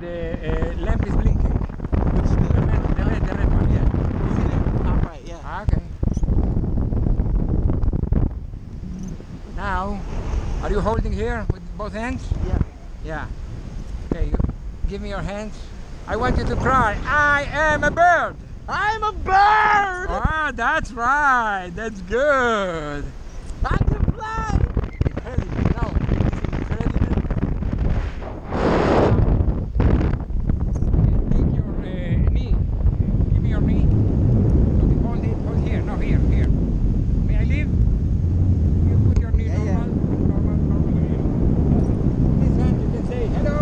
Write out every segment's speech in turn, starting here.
The uh, lamp is blinking. Which is The the red, the red, the red one, yeah. See there? Top right, yeah. Ah, Okay. Now, are you holding here with both hands? Yeah. Yeah. Okay, you give me your hands. I want you to cry. I am a bird. I'm a bird! Ah, that's right. That's good. I can fly! Incredible. Now, this is incredible. Take your uh, knee. Give me your knee. Okay, hold it. Hold here. No, here. Here. May I leave? You put your knee Yeah, yeah. normal. Normal, normal. here. This hand you can say hello.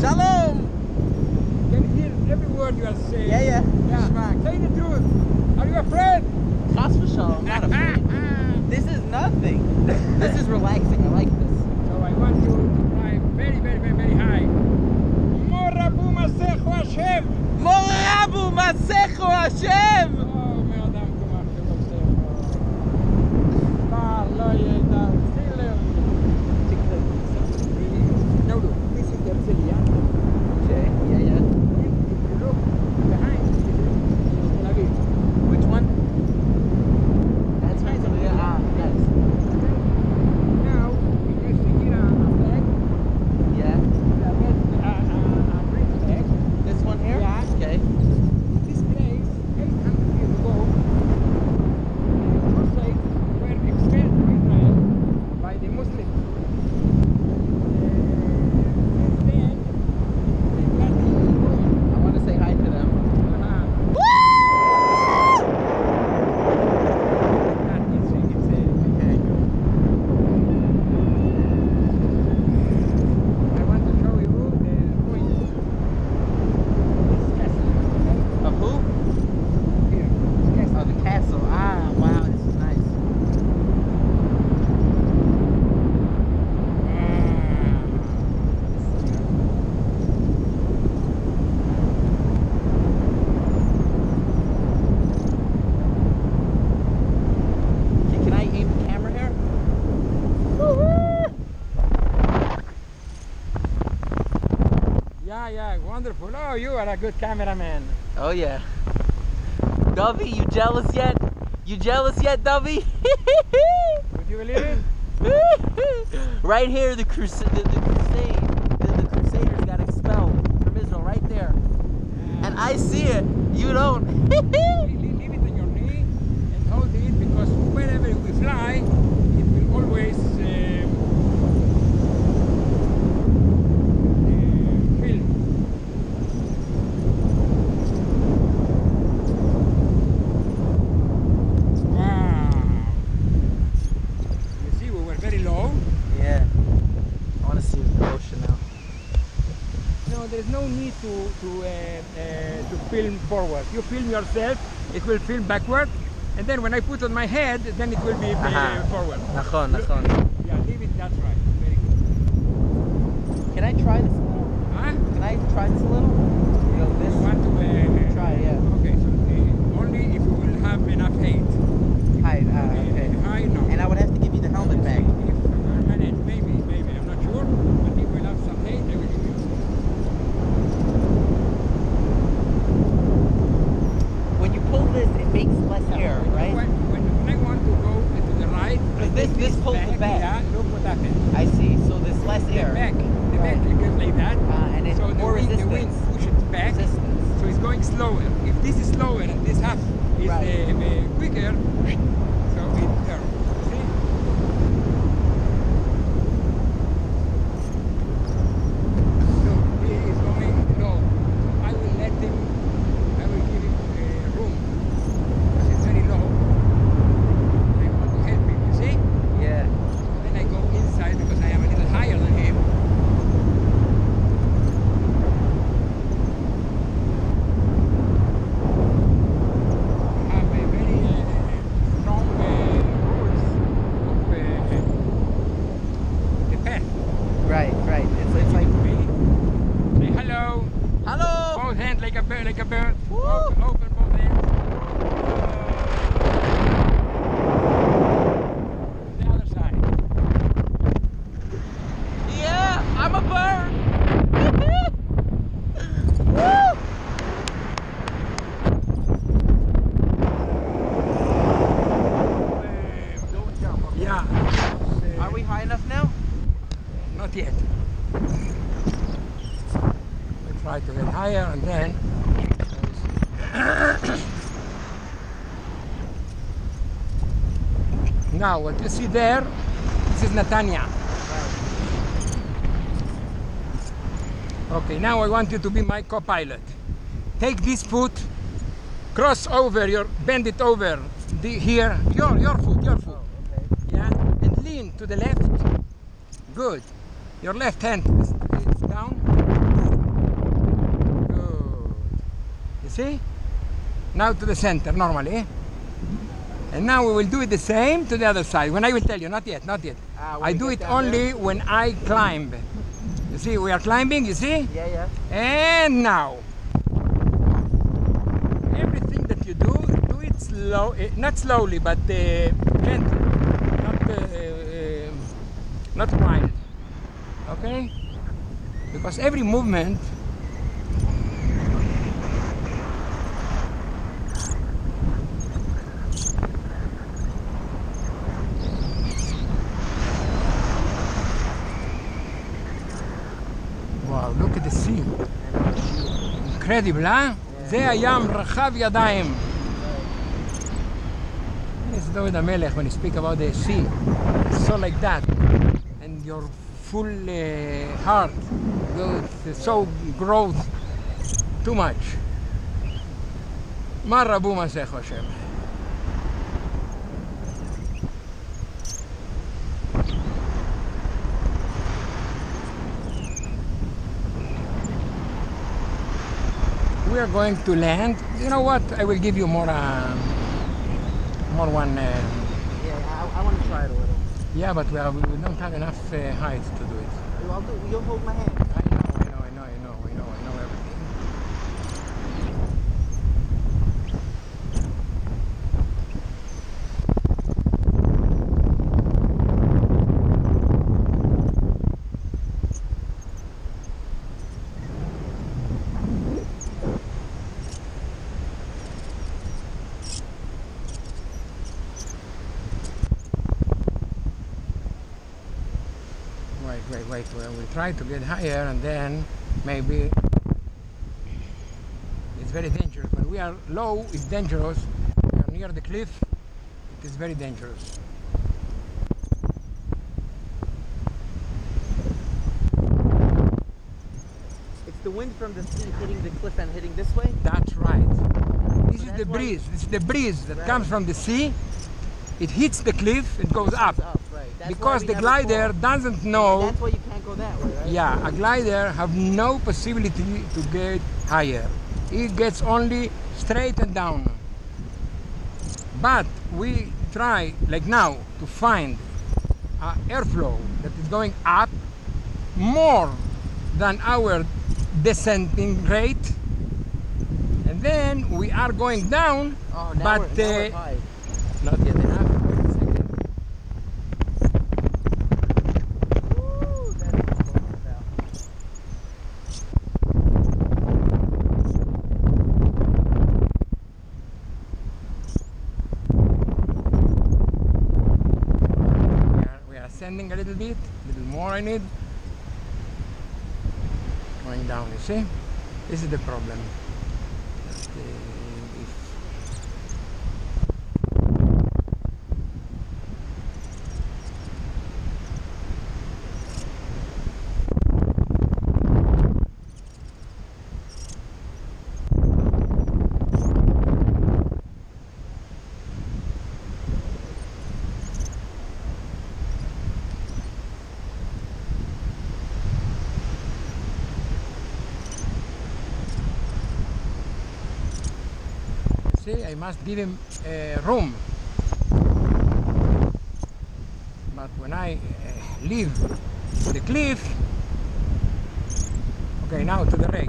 Shalom! You can hear every word you are saying. Yeah, yeah. Yeah. Geschmack. Say the truth. Are you afraid? Chas v'shalom, I'm not afraid. This is nothing. this is relaxing. I like this. So I want you to fly very, very, very, very high. Morabu Masechu Hashem. Morabu Masecho Hashem! Wonderful. Oh, you are a good cameraman. Oh yeah. Dovey, you jealous yet? You jealous yet, Dovey? Would you believe it? right here, the crusade, the, the crusade, the, the crusaders got expelled from Israel. Right there, and I see it. You don't. Leave leave it on your knee and hold it because wherever we fly, it will always um, uh, film. Wow. You see, we were very low. yeah. I want to see the ocean now. No, there's no need to to uh, uh, to film forward. You film yourself, it will film backward, and then when I put on my head, then it will be uh, Aha. forward. Nachon, nachon. Yeah, leave it. That's right. Very good. Can I try this a little? Huh? Can I try this a little? You know, this. You want to uh, Try, yeah. Okay, so uh, only if you will have enough height. Height. Uh, Uh, okay. High, no. And I would have to give you the helmet back. If uh, manage, maybe, maybe, I'm not sure, but if we have some height, I will show you. When you pull this, it makes less Yeah, air, when, right? When, when, when I want to go to the right, I Because this- take this pulls the back. Yeah, look what happens. I see. So there's less The air. back, the Right. back, you can like that. Ah, and it's so the more wind, the wind resistance. pushes it back. Resistance. So it's going slower. If this is slower and this half is Right. uh, uh, quicker, so it turns. See? So he is going low. So I will let him, I will give him uh, room. Because it's very low. I want to help him, you see? Yeah. Then I go inside because I am a little higher than him. I have a very uh, strong uh, rules of uh, the path. Right, right. It's, it's like. Me, say hello, Hello! both hands like a bird, like a bird. Woo! Open, open both hands. The other side. Yeah, I'm a bird! Higher and then. now, what you see there, this is Netanya. Okay, now I want you to be my co-pilot. Take this foot, cross over your, bend it over the, here, your your foot, your foot. okay. Yeah, and lean to the left. Good. Your left hand is, is down. Good. You see? Now to the center normally. eh? And now we will do it the same to the other side. When I will tell you, not yet, not yet. Ah, I do it only when I climb. You see, we are climbing, you see? Yeah, yeah. And now, everything that you do, do it slow, eh, not slowly, but uh, gentle, not uh, uh, not wild. Okay? Because every movement. Wow, look at the sea. Incredible, huh? זה הים רחב ידיים. It's David HaMelech when he speak about the sea. It's so like that. And your full uh, heart goes so grows too much. מה רבו מעשה חושב? We are going to land. You know what? I will give you more, uh, more one. Uh, Yeah, I, I want to try it a little. yeah, but we, are, we don't have enough uh, height to do it. Well, I'll do, you'll hold my hand. I know, I know, I know, I know, I know, I know everything. Wait, wait. Well, we'll try to get higher and then maybe it's very dangerous. When we are low, it's dangerous. We are near the cliff, it is very dangerous. It's the wind from the sea hitting the cliff and hitting this way. That's right. This is the breeze. This is the breeze that Right. comes from the sea. It hits the cliff, it goes up. Because the glider doesn't know That's why you can't go that way, right? Yeah, a glider have no possibility to get higher. It gets only straight and down. But we try, like now, to find a airflow that is going up more than our descending rate. And then we are going down, Oh, now but we're, now we're uh, high. not yet enough. Wait a second. Woo, that's what I'm talking about. We are, we are ascending a little bit, a little more I need. Going down, you see? This is the problem. Uh, That, uh, if I must give him uh, room. But when I leave the cliff, okay, now to the. Yeah.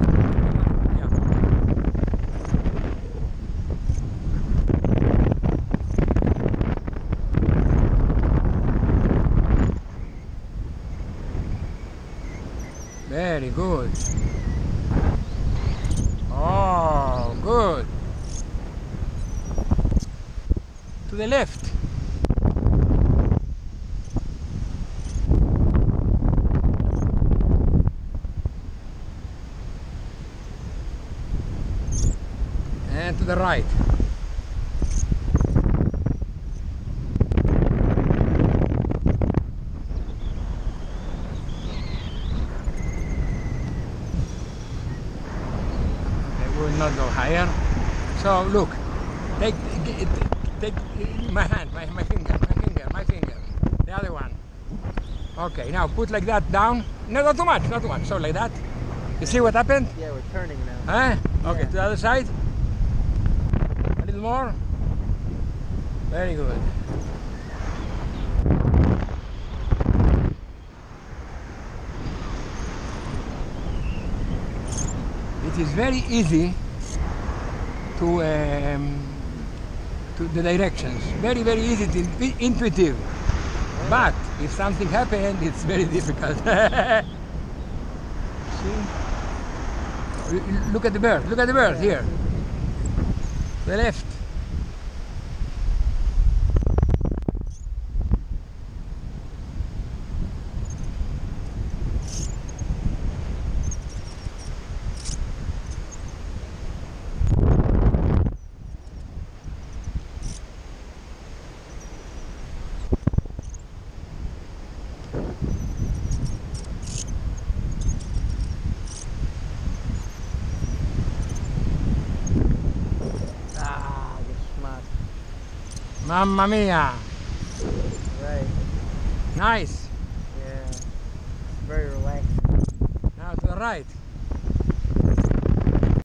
Very good. Oh, good. To the left. and to the right. Not go higher. So look, take take, my hand, my, my finger, my finger, my finger, the other one. Okay, now put like that down. No, not too much, not too much. So like that. You see what happened? Yeah, we're turning now. Huh? Okay, to the other side. A little more. Very good. It is very easy to um, to the directions. Very very easy, to, intuitive. But if something happened, it's very difficult. See? Look at the bird. Look at the bird here. The left. Ah, geschmack. Mamma mia. Right. Nice. Yeah. Very relaxing. Now to the right.